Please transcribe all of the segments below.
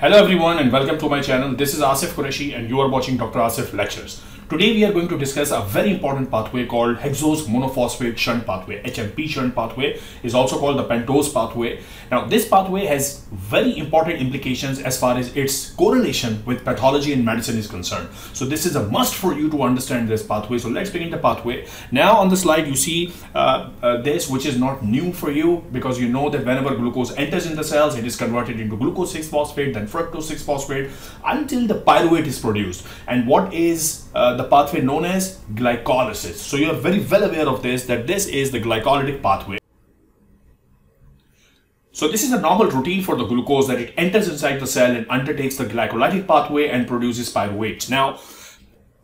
Hello everyone and welcome to my channel. This is Asif Qureshi and you are watching Dr. Asif Lectures. Today we are going to discuss a very important pathway called hexose monophosphate shunt pathway. HMP shunt pathway is also called the pentose pathway. Now this pathway has very important implications as far as its correlation with pathology and medicine is concerned. So this is a must for you to understand this pathway. So let's begin the pathway. Now on the slide you see uh, uh, this which is not new for you because you know that whenever glucose enters in the cells it is converted into glucose 6-phosphate then fructose 6-phosphate until the pyruvate is produced. And what is uh, the pathway known as glycolysis. So you are very well aware of this, that this is the glycolytic pathway. So this is a normal routine for the glucose that it enters inside the cell and undertakes the glycolytic pathway and produces pyruvate. Now,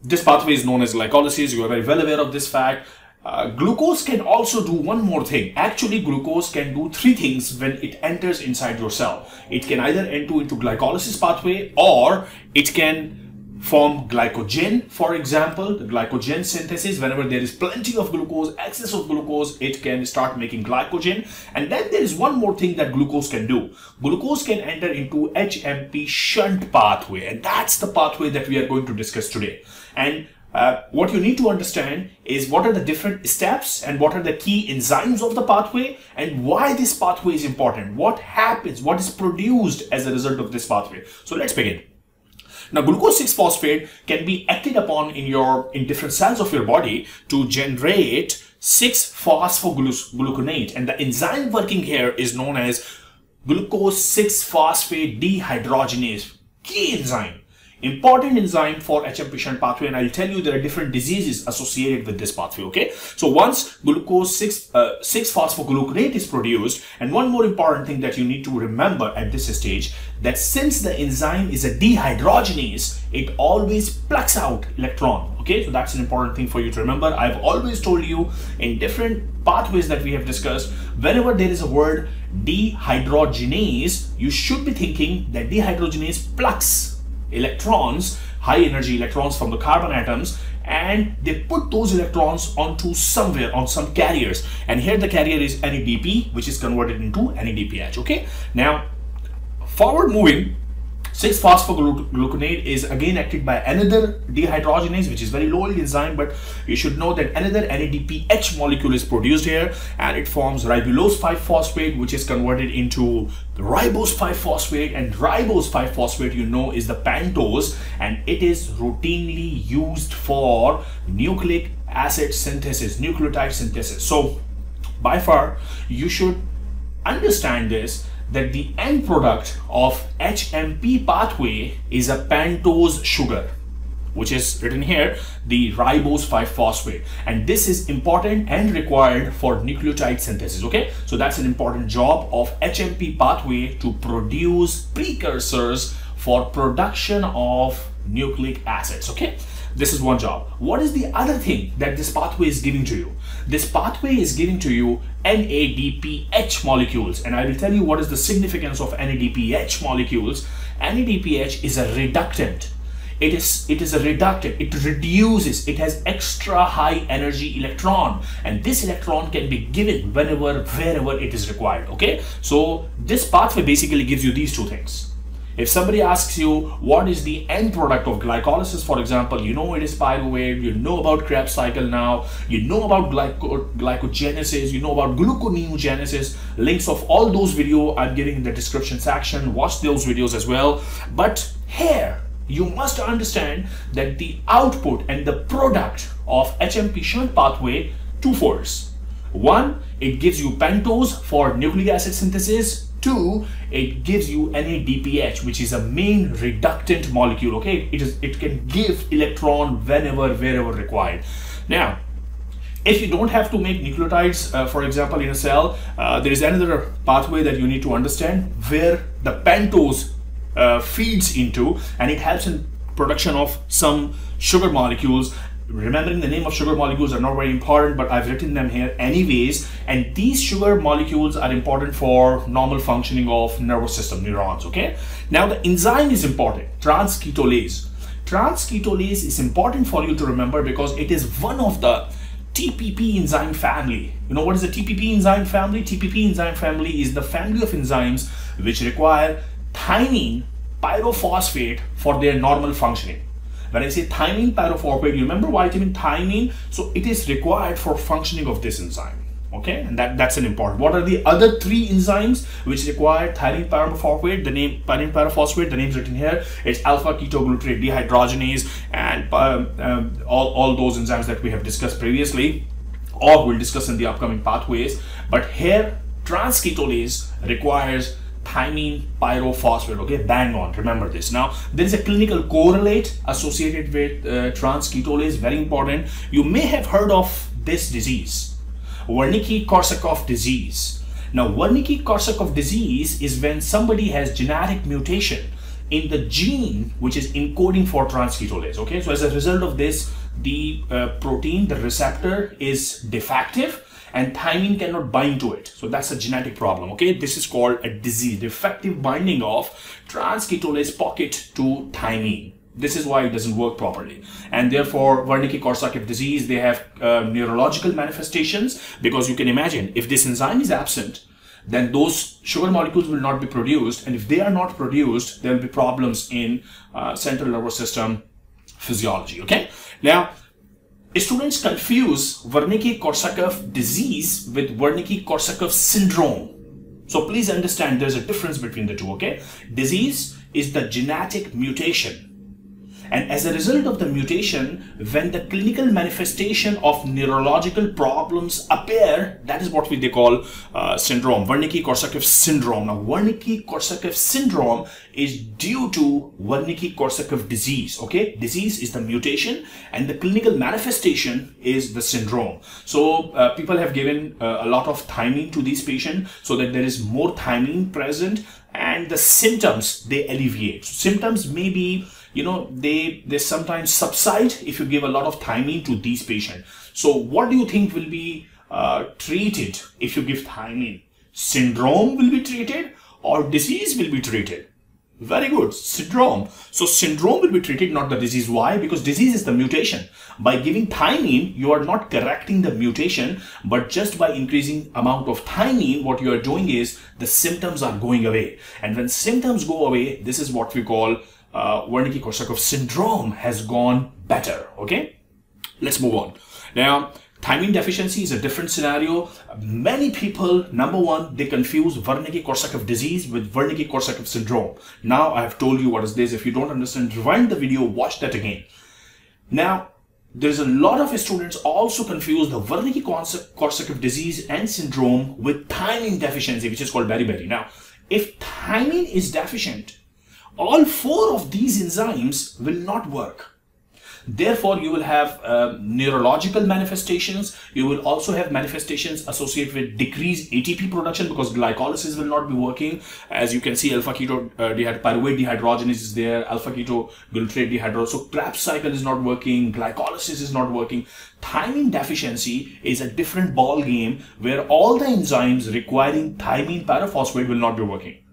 this pathway is known as glycolysis. You are very well aware of this fact. Uh, glucose can also do one more thing. Actually, glucose can do three things when it enters inside your cell. It can either enter into glycolysis pathway or it can form glycogen for example the glycogen synthesis whenever there is plenty of glucose excess of glucose it can start making glycogen. And then there is one more thing that glucose can do. Glucose can enter into hmp shunt pathway and that's the pathway that we are going to discuss today. And uh, what you need to understand is what are the different steps and what are the key enzymes of the pathway and why this pathway is important. What happens what is produced as a result of this pathway. So let's begin now, glucose 6-phosphate can be acted upon in your in different cells of your body to generate 6-phosphogluconate, and the enzyme working here is known as glucose 6-phosphate dehydrogenase, key enzyme. Important enzyme for HMP shunt pathway. And I'll tell you there are different diseases associated with this pathway okay? So once glucose 6 uh, 6 phosphogluconate is produced and one more important thing that you need to remember at this stage that since the enzyme is a dehydrogenase it always plucks out electron. Okay so that's an important thing for you to remember. I've always told you in different pathways that we have discussed whenever there is a word dehydrogenase you should be thinking that dehydrogenase plucks electrons, high energy electrons from the carbon atoms and they put those electrons onto somewhere on some carriers. And here the carrier is NADP which is converted into NADPH okay? Now forward moving. 6-phosphogluconate is again acted by another dehydrogenase which is very low in enzyme but you should know that another NADPH molecule is produced here and it forms ribulose 5-phosphate which is converted into ribose 5-phosphate and ribose 5-phosphate you know is the pentose and it is routinely used for nucleic acid synthesis nucleotide synthesis. So by far you should understand this that the end product of HMP pathway is a pentose sugar which is written here the ribose 5-phosphate and this is important and required for nucleotide synthesis okay? So that's an important job of HMP pathway to produce precursors for production of nucleic acids okay? This is one job. What is the other thing that this pathway is giving to you this pathway is giving to you NADPH molecules and I will tell you what is the significance of NADPH molecules. NADPH is a reductant. It is, it is a reductant. It reduces. It has extra high energy electron and this electron can be given whenever, wherever it is required. Okay. So this pathway basically gives you these two things. If somebody asks you what is the end product of glycolysis, for example, you know it is pyruvate, you know about Krebs cycle now, you know about glyco glycogenesis, you know about gluconeogenesis. Links of all those videos I'm giving in the description section. Watch those videos as well. But here, you must understand that the output and the product of HMP shunt pathway two folds. One, it gives you pentose for nucleic acid synthesis Two, it gives you NADPH, which is a main reductant molecule. Okay, it is it can give electron whenever, wherever required. Now, if you don't have to make nucleotides, uh, for example, in a cell, uh, there is another pathway that you need to understand where the pentose uh, feeds into and it helps in production of some sugar molecules remembering the name of sugar molecules are not very important but I've written them here anyways and these sugar molecules are important for normal functioning of nervous system neurons okay now the enzyme is important transketolase transketolase is important for you to remember because it is one of the TPP enzyme family. You know what is the TPP enzyme family? TPP enzyme family is the family of enzymes which require thiamine pyrophosphate for their normal functioning. When I say thiamine pyrophosphate, you remember vitamin thiamine? So it is required for functioning of this enzyme. Okay, and that, that's an important. What are the other three enzymes which require thiamine pyrophosphate? The name thiamine pyrophosphate, the name's written here. It's alpha ketoglutarate dehydrogenase and um, um, all, all those enzymes that we have discussed previously or we'll discuss in the upcoming pathways. But here, transketolase requires thiamine pyrophosphate okay? Bang on remember this. Now there is a clinical correlate associated with uh, transketolase very important. You may have heard of this disease Wernicke-Korsakoff disease. Now Wernicke-Korsakoff disease is when somebody has genetic mutation in the gene which is encoding for transketolase okay? So as a result of this the uh, protein the receptor is defective and thiamine cannot bind to it. So that's a genetic problem, okay? This is called a disease, defective binding of transketolase pocket to thiamine. This is why it doesn't work properly. And therefore, Wernicke-Korsakoff disease, they have uh, neurological manifestations because you can imagine if this enzyme is absent, then those sugar molecules will not be produced. And if they are not produced, there will be problems in uh, central nervous system physiology, okay? Now, Students confuse Wernicke-Korsakoff disease with Wernicke-Korsakoff syndrome. So please understand there's a difference between the two, okay? Disease is the genetic mutation and as a result of the mutation, when the clinical manifestation of neurological problems appear, that is what we they call uh, syndrome, Wernicke-Korsakoff syndrome. Now, Wernicke-Korsakoff syndrome is due to Wernicke-Korsakoff disease. Okay, disease is the mutation, and the clinical manifestation is the syndrome. So, uh, people have given uh, a lot of thiamine to these patients so that there is more thiamine present, and the symptoms they alleviate. So symptoms may be you know they they sometimes subside if you give a lot of thiamine to these patients so what do you think will be uh, treated if you give thiamine? Syndrome will be treated or disease will be treated? Very good. Syndrome. So syndrome will be treated not the disease. Why? Because disease is the mutation. By giving thiamine you are not correcting the mutation but just by increasing amount of thiamine what you are doing is the symptoms are going away. And when symptoms go away this is what we call uh, Wernicke-Korsakoff syndrome has gone better. Okay, let's move on. Now, thiamine deficiency is a different scenario. Many people, number one, they confuse Wernicke-Korsakoff disease with Wernicke-Korsakoff syndrome. Now, I have told you what is this. If you don't understand, rewind the video, watch that again. Now, there's a lot of students also confuse the Wernicke-Korsakoff disease and syndrome with thiamine deficiency, which is called beriberi. Now, if thiamine is deficient, all four of these enzymes will not work. Therefore, you will have uh, neurological manifestations. You will also have manifestations associated with decreased ATP production because glycolysis will not be working. As you can see, alpha keto uh, pyruvate dehydrogenase is there, alpha keto glutarate dehydrogenase. So Krebs cycle is not working, glycolysis is not working. Thiamine deficiency is a different ball game where all the enzymes requiring thiamine pyrophosphate will not be working.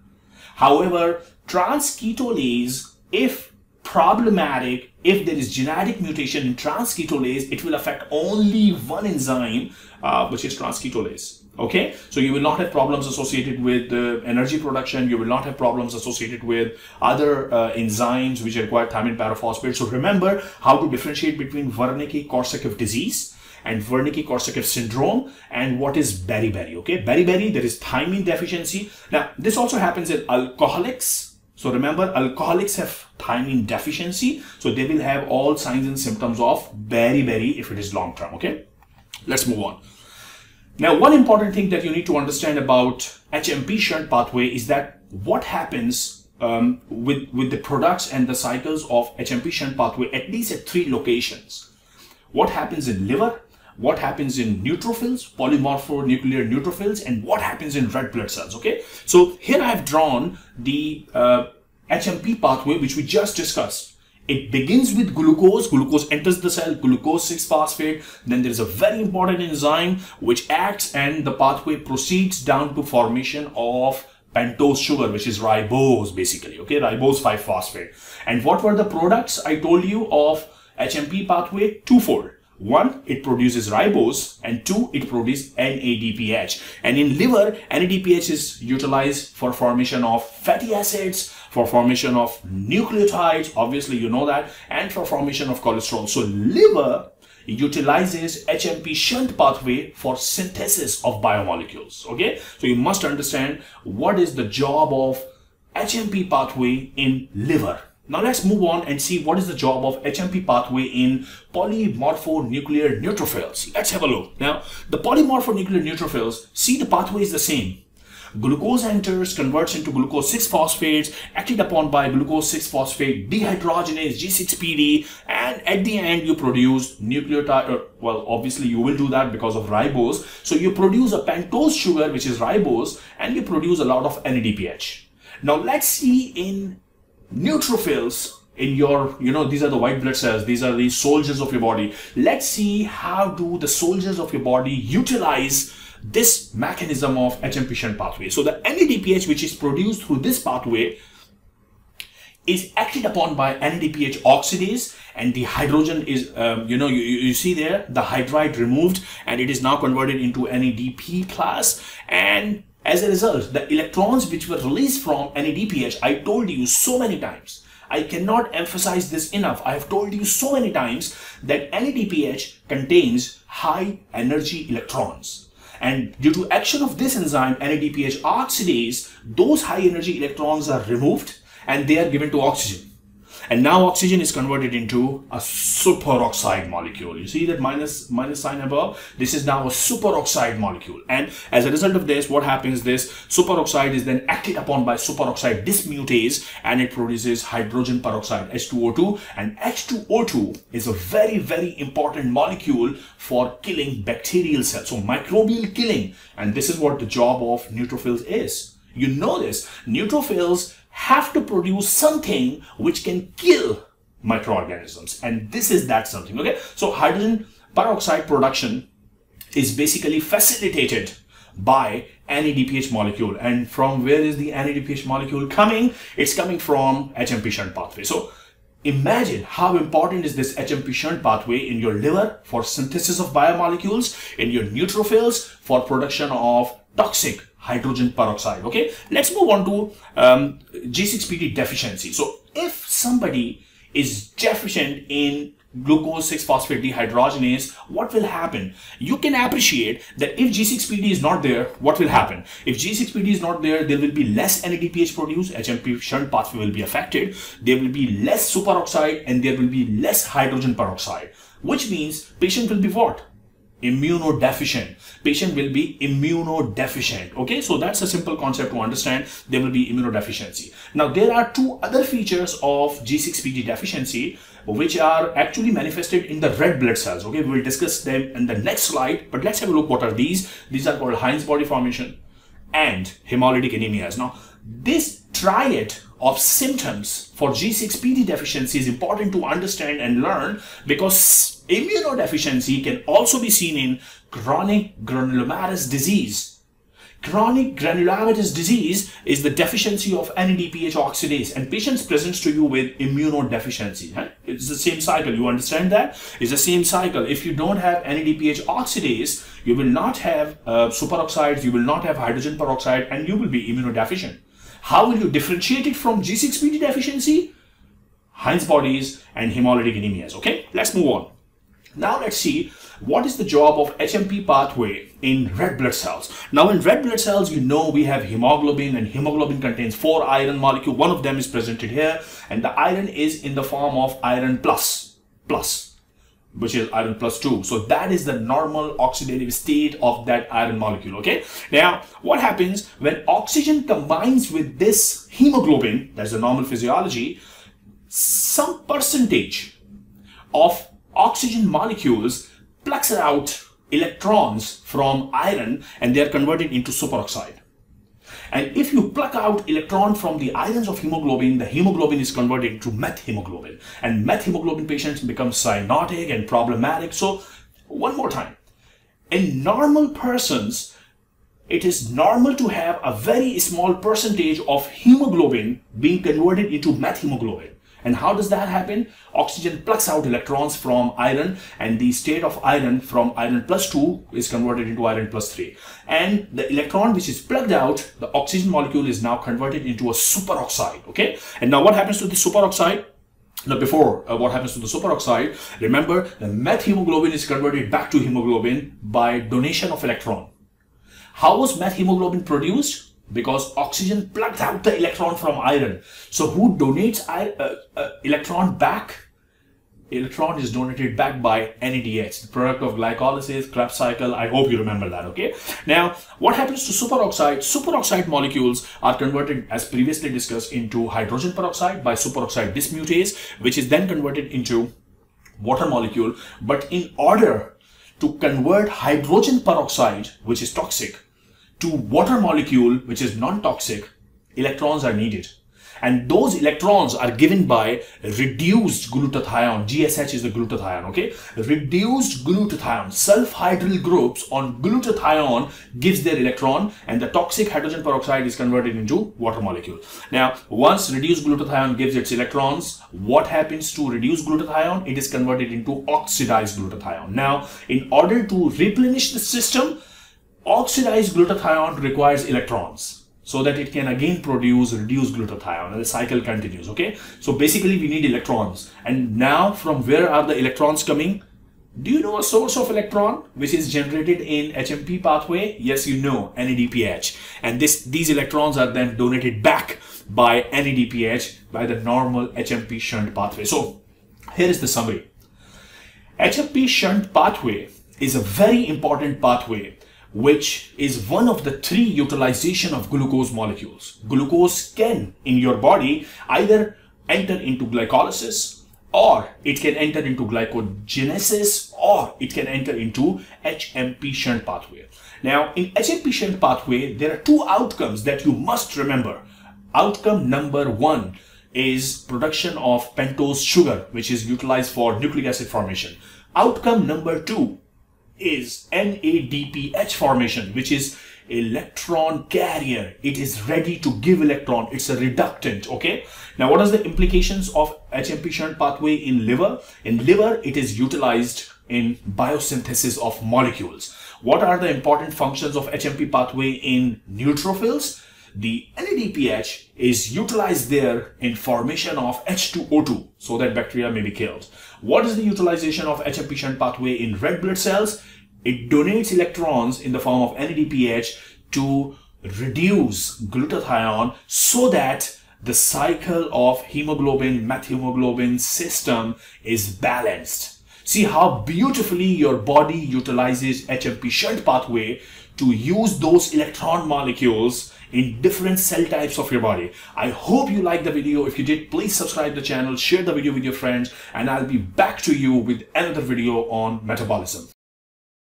However, transketolase, if problematic, if there is genetic mutation in transketolase, it will affect only one enzyme, uh, which is transketolase. Okay, so you will not have problems associated with uh, energy production. You will not have problems associated with other uh, enzymes which require thiamine pyrophosphate. So remember how to differentiate between Wernicke-Korsakoff disease and Wernicke-Korsakoff syndrome and what is beriberi. Okay, beriberi, there is thiamine deficiency. Now, this also happens in alcoholics. So remember, alcoholics have thiamine deficiency. So they will have all signs and symptoms of beriberi if it is long term. Okay, let's move on. Now, one important thing that you need to understand about HMP shunt pathway is that what happens um, with, with the products and the cycles of HMP shunt pathway, at least at three locations. What happens in liver, what happens in neutrophils, polymorphonuclear neutrophils, and what happens in red blood cells. Okay, so here I have drawn the uh, HMP pathway which we just discussed. It begins with glucose, glucose enters the cell, glucose 6-phosphate, then there is a very important enzyme which acts and the pathway proceeds down to formation of pentose sugar which is ribose basically, okay, ribose 5-phosphate. And what were the products I told you of HMP pathway? Twofold. One, it produces ribose, and two, it produces NADPH. And in liver, NADPH is utilized for formation of fatty acids, for formation of nucleotides, obviously you know that, and for formation of cholesterol. So liver utilizes HMP shunt pathway for synthesis of biomolecules. Okay, so you must understand what is the job of HMP pathway in liver. Now let's move on and see what is the job of HMP pathway in polymorphonuclear neutrophils. Let's have a look. Now, the polymorphonuclear neutrophils, see the pathway is the same. Glucose enters, converts into glucose 6-phosphates, acted upon by glucose 6-phosphate dehydrogenase G6PD, and at the end you produce nucleotide, uh, well obviously you will do that because of ribose. So you produce a pentose sugar which is ribose and you produce a lot of NADPH. Now let's see in neutrophils in your you know these are the white blood cells these are the soldiers of your body. Let's see how do the soldiers of your body utilize this mechanism of HMP shunt pathway. So the NADPH which is produced through this pathway is acted upon by NADPH oxidase and the hydrogen is um, you know you, you see there the hydride removed and it is now converted into NADP plus and as a result, the electrons which were released from NADPH, I told you so many times, I cannot emphasize this enough. I have told you so many times that NADPH contains high energy electrons. And due to action of this enzyme, NADPH oxidase, those high energy electrons are removed and they are given to oxygen. And now oxygen is converted into a superoxide molecule. You see that minus, minus sign above? This is now a superoxide molecule. And as a result of this, what happens this superoxide is then acted upon by superoxide dismutase and it produces hydrogen peroxide, H2O2. And H2O2 is a very, very important molecule for killing bacterial cells. So microbial killing. And this is what the job of neutrophils is. You know this. Neutrophils have to produce something which can kill microorganisms. And this is that something, okay? So hydrogen peroxide production is basically facilitated by NADPH molecule. And from where is the NADPH molecule coming? It's coming from HMP shunt pathway. So imagine how important is this HMP shunt pathway in your liver for synthesis of biomolecules, in your neutrophils for production of toxic hydrogen peroxide. Okay, let's move on to um, G6PD deficiency. So if somebody is deficient in glucose 6-phosphate dehydrogenase, what will happen? You can appreciate that if G6PD is not there, what will happen? If G6PD is not there, there will be less NADPH produced, HMP shunt pathway will be affected, there will be less superoxide and there will be less hydrogen peroxide, which means patient will be what? Immunodeficient. Patient will be immunodeficient. Okay? So that's a simple concept to understand. There will be immunodeficiency. Now there are two other features of g6pd deficiency which are actually manifested in the red blood cells. Okay? We will discuss them in the next slide but let's have a look what are these. These are called heinz body formation and hemolytic anemias. Now this triad of symptoms for G6PD deficiency is important to understand and learn because immunodeficiency can also be seen in chronic granulomatous disease. Chronic granulomatous disease is the deficiency of NADPH oxidase and patients presents to you with immunodeficiency. It's the same cycle. You understand that? It's the same cycle. If you don't have NADPH oxidase, you will not have uh, superoxides, you will not have hydrogen peroxide, and you will be immunodeficient. How will you differentiate it from G6PD deficiency? Heinz bodies and hemolytic anemias. Okay, let's move on. Now let's see what is the job of HMP pathway in red blood cells. Now in red blood cells, you know we have hemoglobin and hemoglobin contains four iron molecule. One of them is presented here and the iron is in the form of iron plus, plus which is iron plus 2. So that is the normal oxidative state of that iron molecule, okay? Now, what happens when oxygen combines with this hemoglobin, that's the normal physiology, some percentage of oxygen molecules plucks out electrons from iron and they are converted into superoxide. And if you pluck out electron from the ions of hemoglobin, the hemoglobin is converted into methemoglobin. And methemoglobin patients become cyanotic and problematic. So one more time. In normal persons, it is normal to have a very small percentage of hemoglobin being converted into methemoglobin. And how does that happen? Oxygen plucks out electrons from iron and the state of iron from iron plus 2 is converted into iron plus 3. And the electron which is plugged out, the oxygen molecule is now converted into a superoxide. Okay. And now what happens to the superoxide? Now before uh, what happens to the superoxide, remember the methemoglobin is converted back to hemoglobin by donation of electron. How was methemoglobin produced? Because oxygen plucked out the electron from iron. So who donates uh, uh, electron back? Electron is donated back by NADH, the product of glycolysis, Krebs cycle. I hope you remember that, okay? Now, what happens to superoxide? Superoxide molecules are converted, as previously discussed, into hydrogen peroxide by superoxide dismutase, which is then converted into water molecule. But in order to convert hydrogen peroxide, which is toxic, to water molecule, which is non-toxic, electrons are needed. And those electrons are given by reduced glutathione. GSH is the glutathione, okay? Reduced glutathione, sulfhydryl groups on glutathione gives their electron and the toxic hydrogen peroxide is converted into water molecule. Now, once reduced glutathione gives its electrons, what happens to reduced glutathione? It is converted into oxidized glutathione. Now, in order to replenish the system, Oxidized glutathione requires electrons so that it can again produce reduced glutathione and the cycle continues okay? So basically we need electrons. And now from where are the electrons coming? Do you know a source of electron which is generated in HMP pathway? Yes you know NADPH and this these electrons are then donated back by NADPH by the normal HMP shunt pathway. So here is the summary. HMP shunt pathway is a very important pathway which is one of the three utilization of glucose molecules. Glucose can in your body either enter into glycolysis or it can enter into glycogenesis or it can enter into HMP shunt pathway. Now in HMP shunt pathway, there are two outcomes that you must remember. Outcome number one is production of pentose sugar, which is utilized for nucleic acid formation. Outcome number two is NADPH formation, which is electron carrier. It is ready to give electron. It's a reductant, okay? Now, what are the implications of HMP shunt pathway in liver? In liver, it is utilized in biosynthesis of molecules. What are the important functions of HMP pathway in neutrophils? The NADPH is utilized there in formation of H2O2 so that bacteria may be killed. What is the utilization of HMP shunt pathway in red blood cells? It donates electrons in the form of NADPH to reduce glutathione so that the cycle of hemoglobin methemoglobin system is balanced. See how beautifully your body utilizes HMP shunt pathway to use those electron molecules in different cell types of your body. I hope you liked the video. If you did, please subscribe the channel, share the video with your friends, and I'll be back to you with another video on metabolism.